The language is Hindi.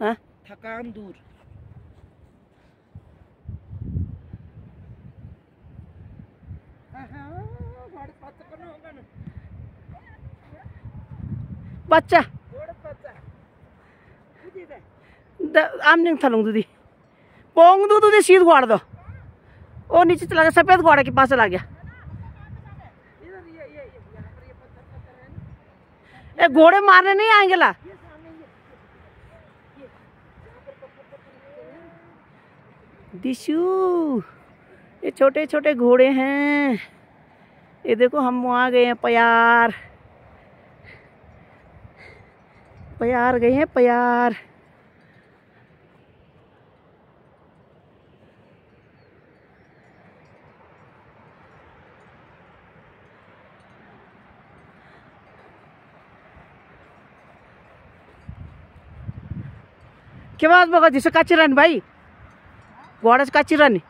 हाँ? थकान दूर। बच्चा आमने थलूंग दूधी पोंग दू दूधी सीध गुआड़ दो। वो नीचे चला गया सफ़ेद गुआड़ा के पास चला गया। ये घोड़े मारने नहीं आएँगे ला। दिशु, ये छोटे छोटे घोड़े हैं। ये देखो, हम वहाँ गए हैं, प्यार। प्यार गए हैं, प्यार। के बाद बघा दिसं काची राणी gorat katirani.